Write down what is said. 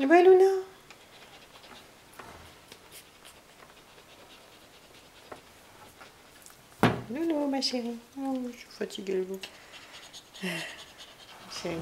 Et bah Luna Loulou, ma chérie. Oh, je suis fatiguée, Loulou. Chérie.